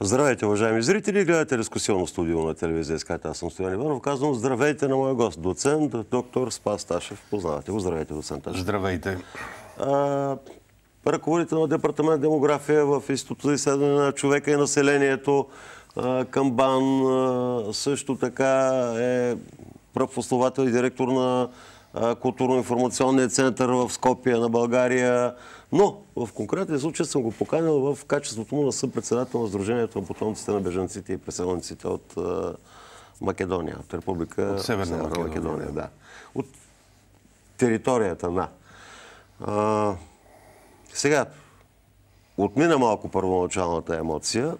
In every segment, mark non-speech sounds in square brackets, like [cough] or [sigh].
Здравейте, уважаеми зрители! Гледате дискусионно студио на телевизия СКАТ. Аз съм Стоян Иванов. Казвам здравейте на моя гост, доцент, доктор Спас Ташев. Познавате го. Здравейте, доцент Ташев. Здравейте. А, ръководител на департамент демография в Института за изследване на човека и населението към БАН. Също така е пръв основател и директор на културно-информационния център в Скопия на България. Но в конкретния случай съм го поканил в качеството му на съпредседател на Сдружението на потомците на бежанците и преселениците от Македония, от Република от Северна, Северна Македония. Македония да. От територията на. А, сега, отмина малко първоначалната емоция,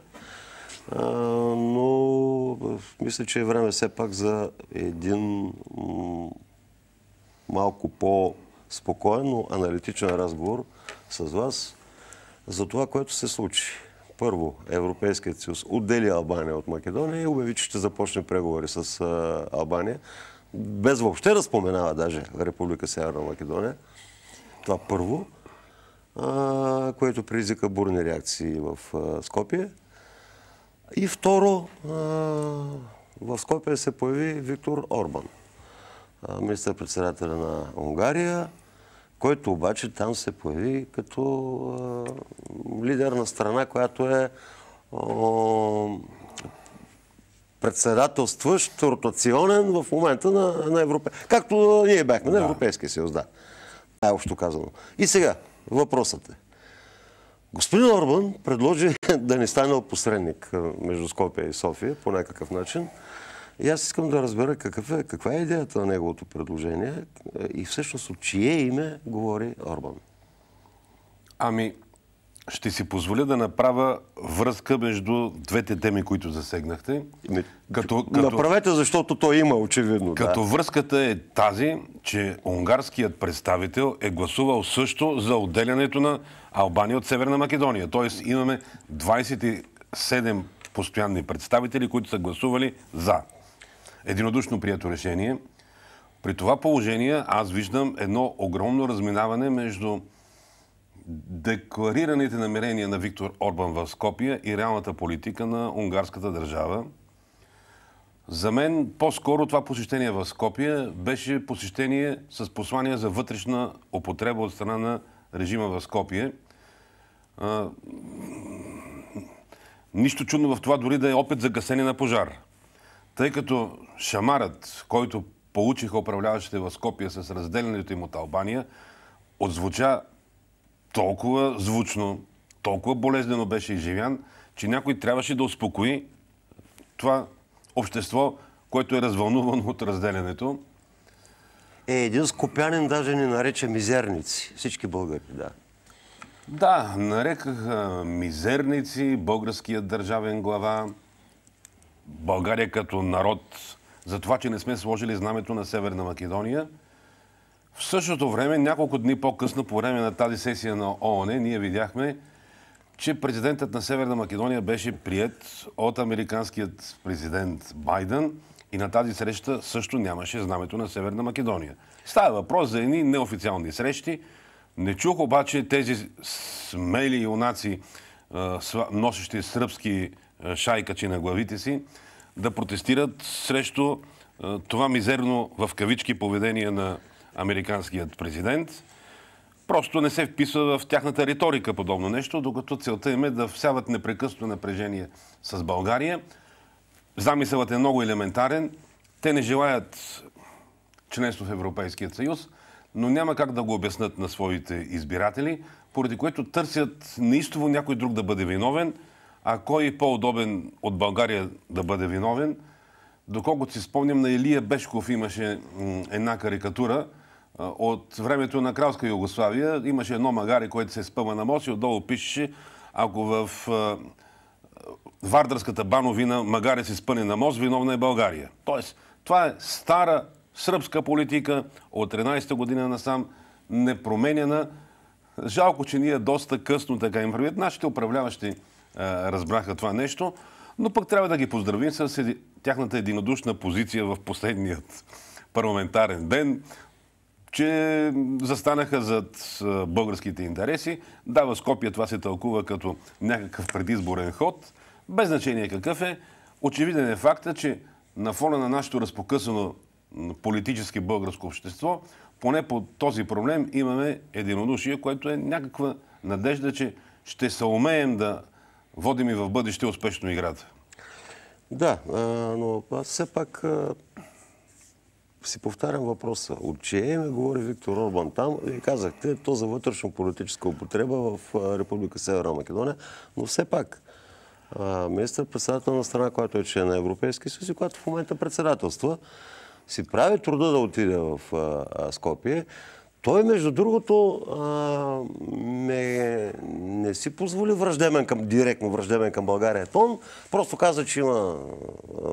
а, но мисля, че е време все пак за един малко по-спокоен, но аналитичен разговор с вас за това, което се случи. Първо, Европейският съюз отдели Албания от Македония и обяви, че ще започне преговори с Албания, без въобще да споменава даже Република Северна Македония. Това първо, което предизвика бурни реакции в Скопие. И второ, в Скопие се появи Виктор Орбан министър-председателя на Унгария, който обаче там се появи като а, лидер на страна, която е а, председателстващ, ротационен в момента на, на Европе... Както ние бяхме на Европейския съюз, да. Най-общо казано. И сега, въпросът е. Господин Орбан предложи [laughs] да не стане посредник между Скопия и София по някакъв начин. И аз искам да разбера какъв е, каква е идеята на неговото предложение и всъщност от чие име говори Орбан. Ами, ще си позволя да направя връзка между двете теми, които засегнахте. Ми, като, като, направете, защото той има, очевидно. Като да. връзката е тази, че унгарският представител е гласувал също за отделянето на Албания от Северна Македония. Тоест имаме 27 постоянни представители, които са гласували за единодушно прието решение. При това положение аз виждам едно огромно разминаване между декларираните намерения на Виктор Орбан в Скопия и реалната политика на унгарската държава. За мен по-скоро това посещение в Скопия беше посещение с послание за вътрешна употреба от страна на режима в Скопие. нищо чудно в това дори да е опит за гасене на пожар. Тъй като шамарът, който получиха управляващите в Скопия с разделянето им от Албания, отзвуча толкова звучно, толкова болезнено беше изживян, че някой трябваше да успокои това общество, което е развълнувано от разделянето. Е, един скопянин даже ни нарече мизерници. Всички българи, да. Да, нарекаха мизерници, българският държавен глава, България като народ за това, че не сме сложили знамето на Северна Македония. В същото време, няколко дни по-късно, по време на тази сесия на ООН, ние видяхме, че президентът на Северна Македония беше прият от американският президент Байден и на тази среща също нямаше знамето на Северна Македония. Става въпрос за едни неофициални срещи. Не чух обаче тези смели юнаци, носещи сръбски шайкачи на главите си, да протестират срещу това мизерно в кавички поведение на американският президент. Просто не се вписва в тяхната риторика подобно нещо, докато целта им е да всяват непрекъснато напрежение с България. Замисълът е много елементарен. Те не желаят членство в Европейския съюз, но няма как да го обяснат на своите избиратели, поради което търсят неистово някой друг да бъде виновен – а кой е по-удобен от България да бъде виновен? Доколкото си спомням, на Илия Бешков имаше една карикатура от времето на Кралска Югославия. Имаше едно магаре, което се спъва на мост и отдолу пишеше, ако в Вардарската бановина магаре се спъне на мост, виновна е България. Тоест, това е стара сръбска политика от 13-та година насам, непроменена. Жалко, че ние доста късно така им правят. Нашите управляващи разбраха това нещо, но пък трябва да ги поздравим с тяхната единодушна позиция в последният парламентарен ден, че застанаха зад българските интереси. Да, в Скопия това се тълкува като някакъв предизборен ход, без значение какъв е, очевиден е факта, че на фона на нашето разпокъсано политически българско общество, поне по този проблем имаме единодушие, което е някаква надежда, че ще се умеем да водим и в бъдеще успешно играта. Да, но аз все пак си повтарям въпроса. От чие име говори Виктор Орбан там? Вие казахте, то за вътрешно политическа употреба в Република Северна Македония, но все пак министър-председател на страна, която е член на Европейския съюз и която в момента председателства, си прави труда да отиде в Скопие. Той, между другото, не, не си позволи враждемен към, директно враждемен към България тон. Просто каза, че има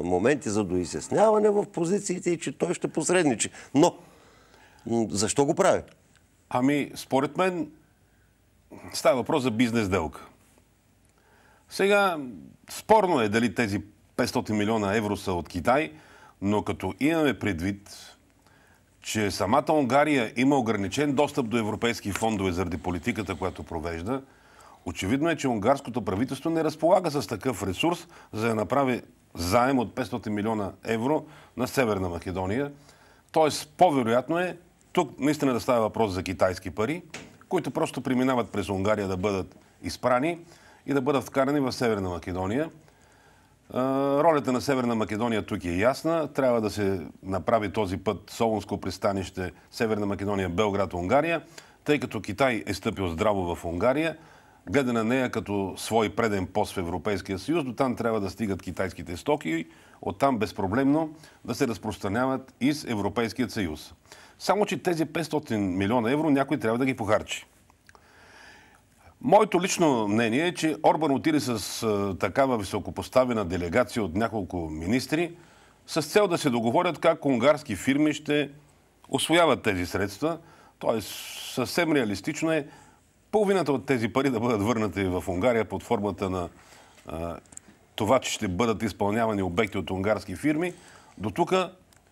моменти за доизясняване в позициите и че той ще посредничи. Но, защо го прави? Ами, според мен, става въпрос за бизнес делка. Сега, спорно е дали тези 500 милиона евро са от Китай, но като имаме предвид, че самата Унгария има ограничен достъп до европейски фондове заради политиката, която провежда, очевидно е, че унгарското правителство не разполага с такъв ресурс, за да направи заем от 500 милиона евро на Северна Македония. Тоест, по-вероятно е тук наистина да става въпрос за китайски пари, които просто преминават през Унгария да бъдат изпрани и да бъдат вкарани в Северна Македония. Ролята на Северна Македония тук е ясна. Трябва да се направи този път Солунско пристанище Северна Македония, Белград, Унгария, тъй като Китай е стъпил здраво в Унгария, гледа на нея като свой преден пост в Европейския съюз, до там трябва да стигат китайските стоки, оттам безпроблемно да се разпространяват из Европейският съюз. Само, че тези 500 милиона евро някой трябва да ги похарчи. Моето лично мнение е, че Орбан отиде с такава високопоставена делегация от няколко министри с цел да се договорят как унгарски фирми ще освояват тези средства. Тоест, съвсем реалистично е половината от тези пари да бъдат върнати в Унгария под формата на а, това, че ще бъдат изпълнявани обекти от унгарски фирми. До тук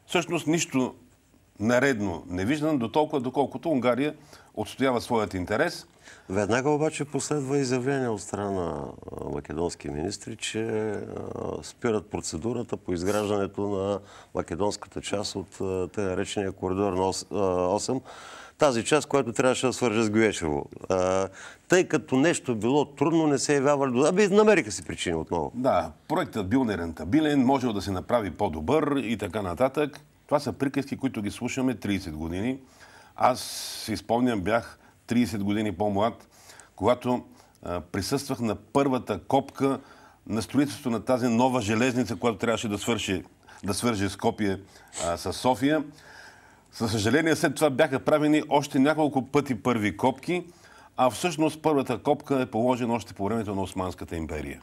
всъщност нищо наредно не виждам, до толкова доколкото Унгария отстоява своят интерес – Веднага обаче последва изявление от страна на македонски министри, че спират процедурата по изграждането на македонската част от тъй наречения коридор на 8. Тази част, която трябваше да свърже с Гюешево. Тъй като нещо било трудно, не се явявали до... Аби намериха си причини отново. Да, проектът бил нерентабилен, можел да се направи по-добър и така нататък. Това са приказки, които ги слушаме 30 години. Аз си спомням, бях 30 години по-млад, когато присъствах на първата копка на строителството на тази нова железница, която трябваше да, свърши, да свърже Скопие а, с София. Със съжаление, след това бяха правени още няколко пъти първи копки, а всъщност първата копка е положена още по времето на Османската империя.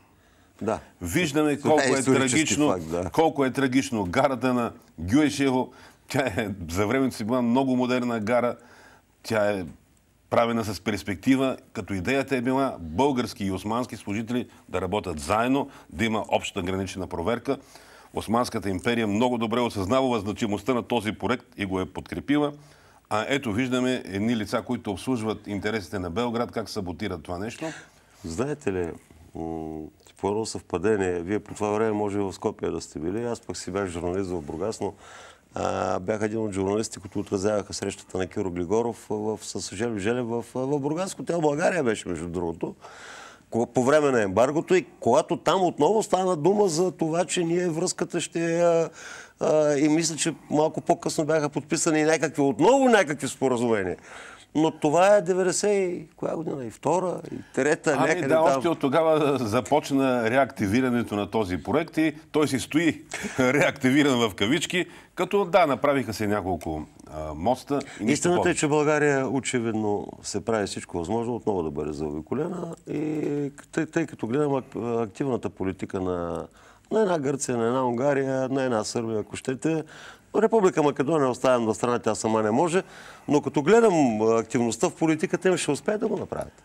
Да. Виждаме [laughs] колко е, е трагично, факт, да. колко е трагично гарата на Гюешево. Тя е за времето си била много модерна гара. Тя е правена с перспектива, като идеята е била български и османски служители да работят заедно, да има обща гранична проверка. Османската империя много добре осъзнава значимостта на този проект и го е подкрепила. А ето виждаме едни лица, които обслужват интересите на Белград, как саботират това нещо. Знаете ли, първо съвпадение, вие по това време може в Скопия да сте били, аз пък си бях журналист в Бургас, но а, бях един от журналистите, които отразяваха срещата на Киро Глигоров в, с Желев Желев в, в Бургаско. Тя в България беше, между другото по време на ембаргото и когато там отново стана дума за това, че ние връзката ще... А, а, и мисля, че малко по-късно бяха подписани някакви, отново някакви споразумения. Но това е 90 коя година? И втора, и трета, ами, някъде да, там. още от тогава започна реактивирането на този проект и той си стои [laughs] реактивиран в кавички, като да, направиха се няколко а, моста. И Истината е, че България очевидно се прави всичко възможно отново да бъде заобиколена и тъй, тъй като гледам активната политика на на една Гърция, на една Унгария, на една Сърбия, ако щете, Република Македония оставям на страна, тя сама не може, но като гледам активността в политиката им, ще успеят да го направят.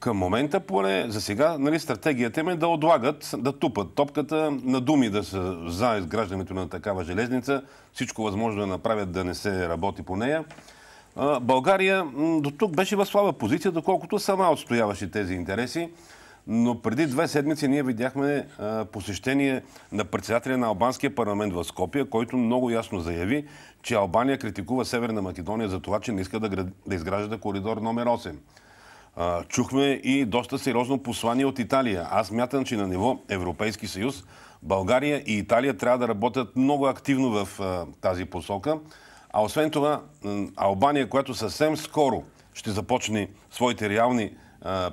Към момента, поне за сега, нали, стратегията им е да отлагат, да тупат топката, на думи да са за изграждането на такава железница, всичко възможно да направят да не се работи по нея. България до тук беше в слаба позиция, доколкото сама отстояваше тези интереси. Но преди две седмици ние видяхме а, посещение на председателя на Албанския парламент в Скопия, който много ясно заяви, че Албания критикува Северна Македония за това, че не иска да, да изгражда коридор номер 8. А, чухме и доста сериозно послание от Италия. Аз мятам, че на ниво Европейски съюз България и Италия трябва да работят много активно в а, тази посока. А освен това, Албания, която съвсем скоро ще започне своите реални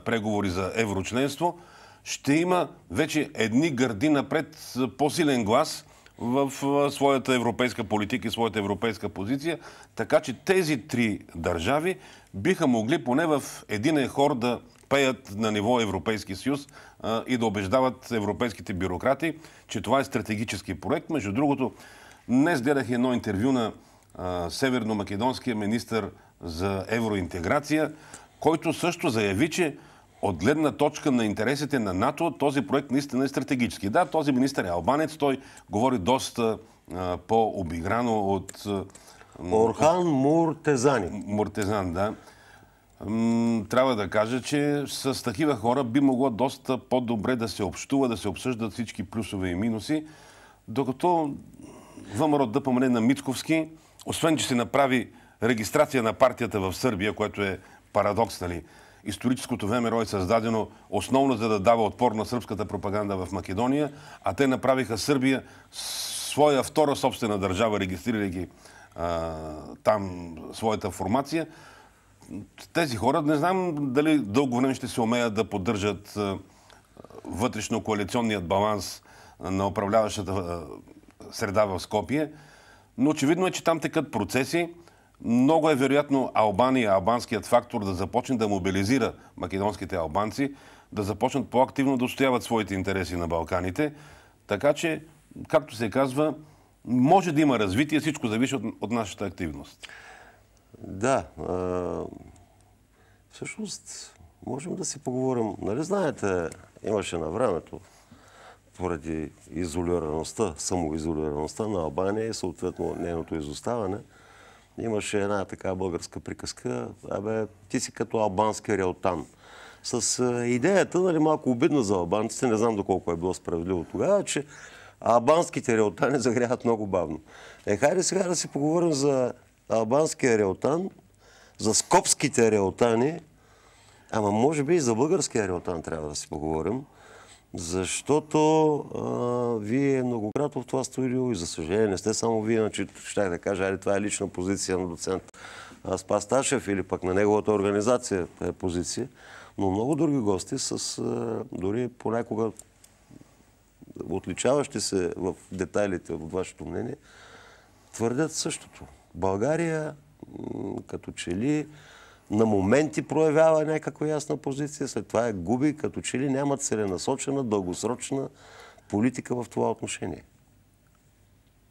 преговори за еврочленство, ще има вече едни гърди напред по-силен глас в своята европейска политика и своята европейска позиция. Така че тези три държави биха могли поне в един хор да пеят на ниво Европейски съюз а, и да убеждават европейските бюрократи, че това е стратегически проект. Между другото, днес гледах едно интервю на северно-македонския министр за евроинтеграция, който също заяви, че от гледна точка на интересите на НАТО, този проект наистина е стратегически. Да, този министр е албанец, той говори доста по-обиграно от... Орхан Муртезани. Муртезан, да. Трябва да кажа, че с такива хора би могло доста по-добре да се общува, да се обсъждат всички плюсове и минуси, докато ВМРО да помене на Митковски, освен, че се направи регистрация на партията в Сърбия, което е парадокс, нали? Историческото ВМРО е създадено основно за да дава отпор на сръбската пропаганда в Македония, а те направиха Сърбия своя втора собствена държава, регистрирайки а, там своята формация. Тези хора не знам дали дълго време ще се умеят да поддържат вътрешно-коалиционният баланс на управляващата среда в Скопие. Но очевидно е, че там текат процеси. Много е вероятно Албания, албанският фактор да започне да мобилизира македонските албанци, да започнат по-активно да устояват своите интереси на Балканите. Така че, както се казва, може да има развитие, всичко зависи от, от нашата активност. Да. А, всъщност, можем да си поговорим. Нали знаете, имаше на времето поради изолираността, самоизолираността на Албания и съответно нейното изоставане, имаше една така българска приказка, абе, ти си като албански реалтан. С идеята, нали, малко обидна за албанците, не знам доколко е било справедливо тогава, че албанските реалтани загряват много бавно. Е, хайде сега да си поговорим за албанския реалтан, за скопските реалтани, ама може би и за българския реалтан трябва да си поговорим. Защото а, вие многократно в това студио и за съжаление не сте само вие, значи щях да кажа, али това е лична позиция на доцент Спас Ташев или пък на неговата организация е позиция, но много други гости с а, дори понякога отличаващи се в детайлите от вашето мнение, твърдят същото. България като че ли на моменти проявява някаква ясна позиция, след това я губи, като че ли няма целенасочена, дългосрочна политика в това отношение.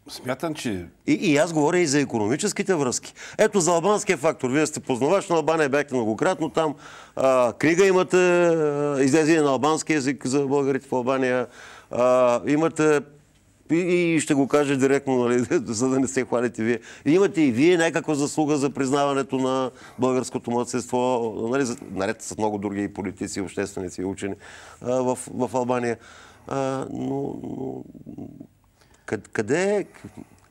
Смятам, че... И, и аз говоря и за економическите връзки. Ето за албанския фактор. Вие сте познавач на Албания, бяхте многократно там. А, книга имате, излезе на албански язик за българите в Албания. А, имате и, ще го кажа директно, нали, [laughs] за да не се хвалите вие. Имате и вие някаква заслуга за признаването на българското младсинство, нали, наред с много други политици, общественици и учени а, в, в Албания. А, но, но къде е,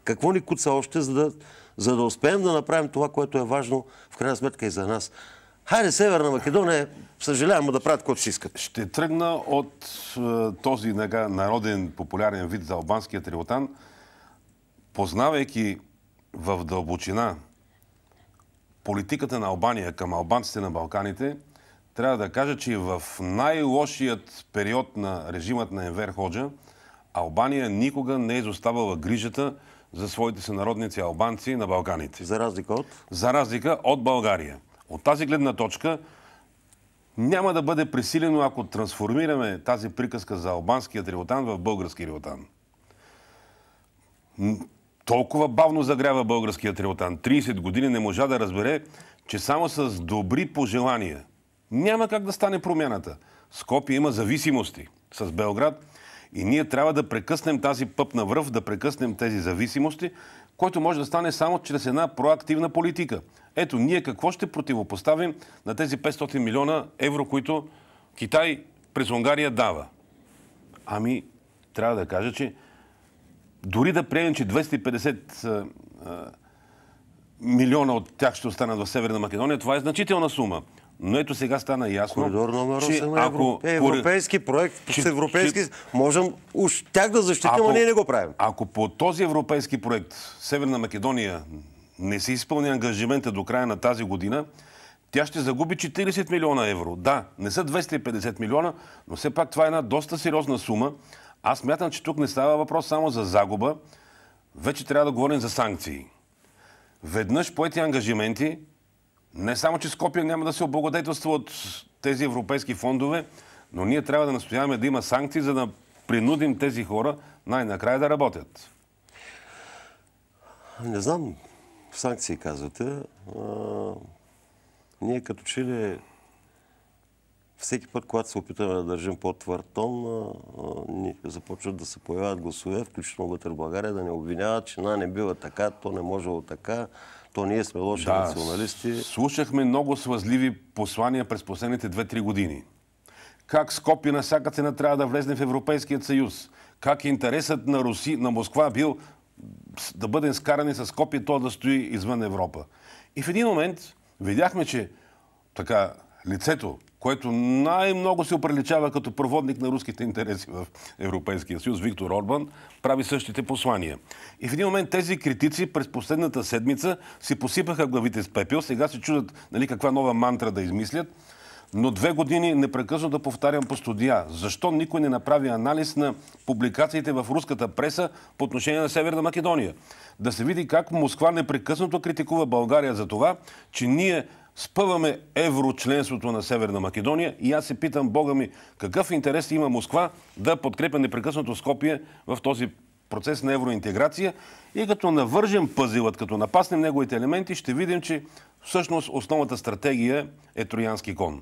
какво ни куца още, за да, за да успеем да направим това, което е важно в крайна сметка и за нас? Хайде, Северна Македония, съжалявам да правят каквото си искат. Ще тръгна от е, този народен популярен вид за албанския триотан, познавайки в дълбочина политиката на Албания към албанците на Балканите, трябва да кажа, че в най-лошият период на режимът на Енвер Ходжа, Албания никога не е изоставала грижата за своите сънародници албанци на Балканите. За разлика от? За разлика от България. От тази гледна точка няма да бъде пресилено, ако трансформираме тази приказка за албанския риотан в български риотан. Толкова бавно загрява българският риотан. 30 години не можа да разбере, че само с добри пожелания няма как да стане промяната. Скопия има зависимости с Белград и ние трябва да прекъснем тази пъп на връв, да прекъснем тези зависимости, който може да стане само чрез една проактивна политика. Ето, ние какво ще противопоставим на тези 500 милиона евро, които Китай през Унгария дава. Ами, трябва да кажа, че дори да приемем, че 250 а, а, милиона от тях ще останат в Северна Македония, това е значителна сума. Но ето сега стана ясно, Коридор номер 8 че е ако... е европейски проект Ще- с европейски... ще- Можем уж тях да защитим, а ние не го правим. Ако по този европейски проект Северна Македония не се изпълни ангажимента до края на тази година, тя ще загуби 40 милиона евро. Да, не са 250 милиона, но все пак това е една доста сериозна сума. Аз мятам, че тук не става въпрос само за загуба. Вече трябва да говорим за санкции. Веднъж поети ангажименти, не само, че Скопия няма да се облагодетелства от тези европейски фондове, но ние трябва да настояваме да има санкции, за да принудим тези хора най-накрая да работят. Не знам, санкции казвате. А, ние като че ли всеки път, когато се опитаме да държим по-твърд тон, започват да се появяват гласове, включително вътре в България, да не обвиняват, че на не бива така, то не можело така, то ние сме лоши националисти. Слушахме много свъзливи послания през последните 2-3 години. Как Скопия на всяка цена трябва да влезне в Европейският съюз. Как интересът на, Руси, на Москва бил да бъдем скарани с Скопия, то да стои извън Европа. И в един момент видяхме, че така лицето, което най-много се оприличава като проводник на руските интереси в Европейския съюз, Виктор Орбан, прави същите послания. И в един момент тези критици през последната седмица си посипаха главите с пепел. Сега се чудят нали, каква нова мантра да измислят. Но две години непрекъснато да повтарям по студия. Защо никой не направи анализ на публикациите в руската преса по отношение на Северна Македония? Да се види как Москва непрекъснато критикува България за това, че ние спъваме еврочленството на Северна Македония и аз се питам, Бога ми, какъв интерес има Москва да подкрепя непрекъснато Скопие в този процес на евроинтеграция и като навържем пъзилът, като напаснем неговите елементи, ще видим, че всъщност основната стратегия е троянски кон.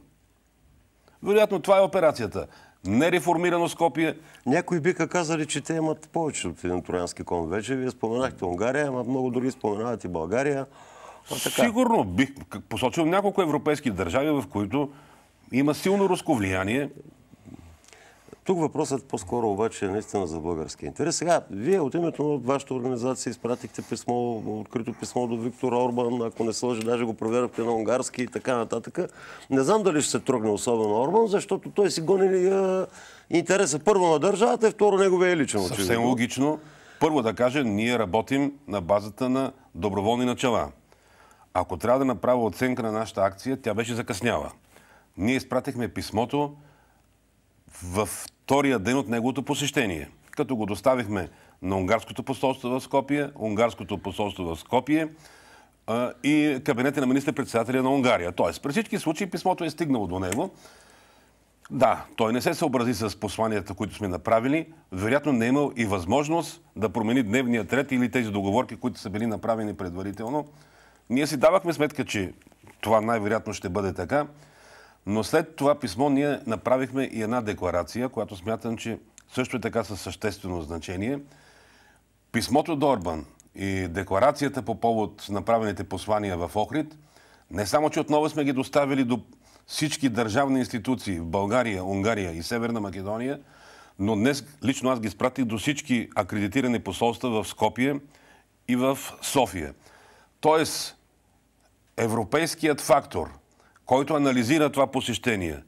Вероятно това е операцията. Нереформирано Скопие, Някои биха казали, че те имат повече от един троянски кон вече. Вие споменахте Унгария, ама много други споменават и България. Така. Сигурно бих посочил няколко европейски държави, в които има силно руско влияние. Тук въпросът по-скоро обаче е наистина за български интерес. Сега, вие от името на вашата организация изпратихте писмо, открито писмо до Виктор Орбан, ако не се лъжи, даже го проверяхте на унгарски и така нататък. Не знам дали ще се трогне особено Орбан, защото той си гони а, интереса първо на държавата и второ неговия личен. Съвсем очевидно. логично. Първо да кажа, ние работим на базата на доброволни начала. Ако трябва да направя оценка на нашата акция, тя беше закъсняла. Ние изпратихме писмото във втория ден от неговото посещение, като го доставихме на унгарското посолство в Скопие, унгарското посолство в Скопие а, и кабинета на министър-председателя на Унгария. Тоест, при всички случаи писмото е стигнало до него. Да, той не се съобрази с посланията, които сме направили. Вероятно не е имал и възможност да промени дневния ред или тези договорки, които са били направени предварително. Ние си давахме сметка, че това най-вероятно ще бъде така. Но след това писмо ние направихме и една декларация, която смятам, че също е така със съществено значение. Писмото до Орбан и декларацията по повод направените послания в Охрид, не само, че отново сме ги доставили до всички държавни институции в България, Унгария и Северна Македония, но днес лично аз ги спратих до всички акредитирани посолства в Скопие и в София. Тоест, европейският фактор, който анализира това посещение,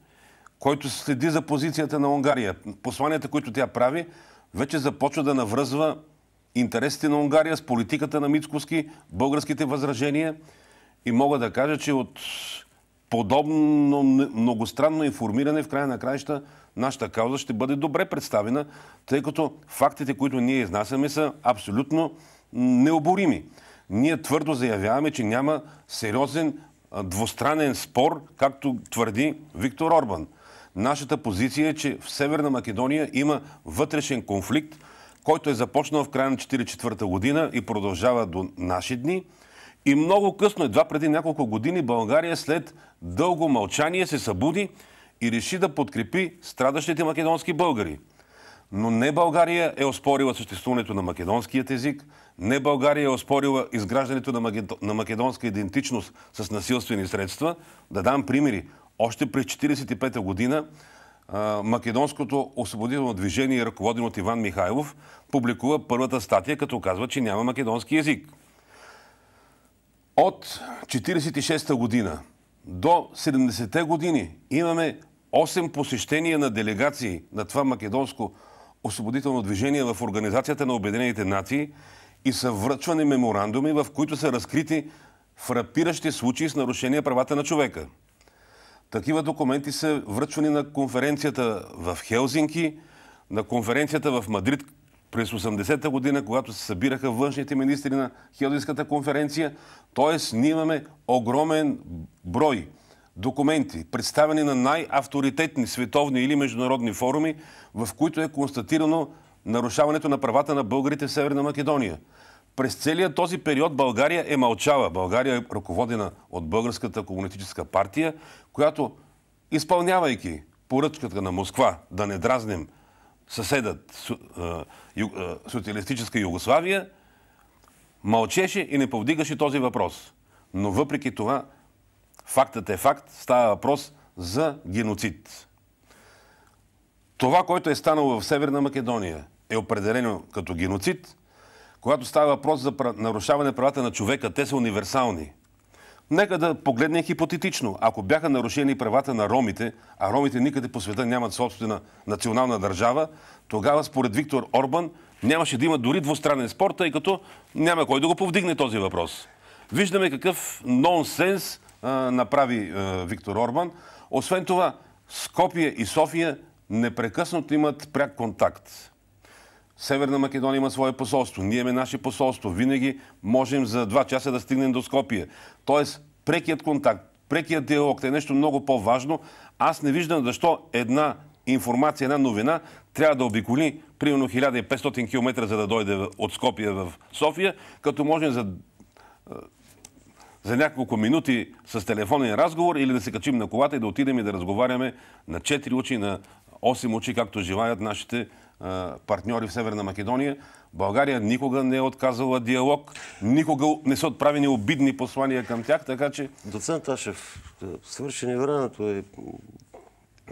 който следи за позицията на Унгария, посланията, които тя прави, вече започва да навръзва интересите на Унгария с политиката на Мицкоски, българските възражения и мога да кажа, че от подобно многостранно информиране в края на краища нашата кауза ще бъде добре представена, тъй като фактите, които ние изнасяме, са абсолютно необорими. Ние твърдо заявяваме, че няма сериозен двустранен спор, както твърди Виктор Орбан. Нашата позиция е, че в Северна Македония има вътрешен конфликт, който е започнал в края на 1944 година и продължава до наши дни. И много късно, едва преди няколко години, България след дълго мълчание се събуди и реши да подкрепи страдащите македонски българи. Но не България е оспорила съществуването на македонският език, не България е оспорила изграждането на, магедо... на македонска идентичност с насилствени средства. Да дам примери. Още през 1945 година Македонското освободително движение, ръководено от Иван Михайлов, публикува първата статия, като казва, че няма македонски язик. От 1946 година до 70-те години имаме 8 посещения на делегации на това македонско освободително движение в Организацията на Обединените нации и са връчвани меморандуми, в които са разкрити фрапиращи случаи с нарушение правата на човека. Такива документи са връчвани на конференцията в Хелзинки, на конференцията в Мадрид през 80-та година, когато се събираха външните министри на Хелзинската конференция. Тоест, ние имаме огромен брой документи, представени на най-авторитетни световни или международни форуми, в които е констатирано нарушаването на правата на българите в Северна Македония. През целия този период България е мълчала. България е ръководена от Българската комунистическа партия, която, изпълнявайки поръчката на Москва да не дразним съседът социалистическа Югославия, мълчеше и не повдигаше този въпрос. Но въпреки това, фактът е факт, става въпрос за геноцид. Това, което е станало в Северна Македония, е определено като геноцид. Когато става въпрос за нарушаване правата на човека, те са универсални. Нека да погледнем хипотетично. Ако бяха нарушени правата на ромите, а ромите никъде по света нямат собствена национална държава, тогава според Виктор Орбан нямаше да има дори двустранен спор, тъй като няма кой да го повдигне този въпрос. Виждаме какъв нонсенс направи Виктор Орбан. Освен това, Скопия и София непрекъснато имат пряк контакт. Северна Македония има свое посолство. Ние имаме наше посолство. Винаги можем за два часа да стигнем до Скопия. Тоест, прекият контакт, прекият диалог е нещо много по-важно. Аз не виждам защо една информация, една новина трябва да обиколи примерно 1500 км, за да дойде от Скопия в София, като можем за, за няколко минути с телефонен разговор или да се качим на колата и да отидем и да разговаряме на 4 очи, на 8 очи, както желаят нашите партньори в Северна Македония. България никога не е отказала диалог, никога не са отправени обидни послания към тях, така че... Доцент Ашев, свърши времето и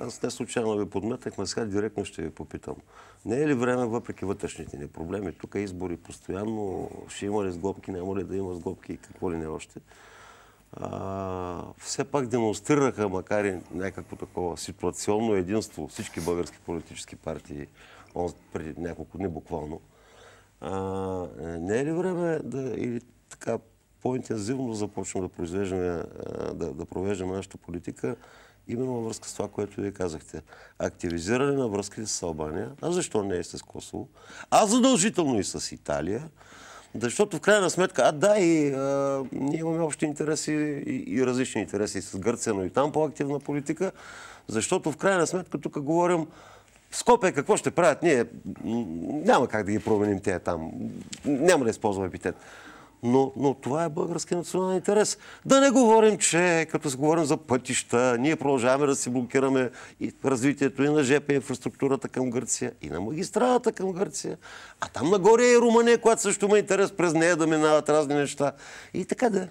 аз не случайно ви подметах, но сега директно ще ви попитам. Не е ли време, въпреки вътрешните ни проблеми, тук е избори постоянно, ще има ли сглобки, няма ли да има сглобки и какво ли не още, а, все пак демонстрираха, макар и някакво такова ситуационно единство, всички български политически партии преди няколко дни буквално. А, не е ли време да или така по-интензивно започнем да произвеждаме, да, да провеждаме нашата политика, именно във връзка с това, което вие казахте. Активизиране на връзките с Албания, а защо не и с Косово, а задължително и с Италия, защото в крайна сметка, а да, и а, ние имаме общи интереси и, и различни интереси с Гърция, но и там по-активна политика, защото в крайна сметка тук говорим Скопия какво ще правят? Ние няма как да ги променим тези там. Няма да използвам епитет. Но, но това е български национален интерес. Да не говорим, че като говорим за пътища, ние продължаваме да си блокираме и развитието и на ЖП инфраструктурата към Гърция, и на магистралата към Гърция. А там нагоре е Румъния, която също има интерес през нея да минават разни неща. И така да.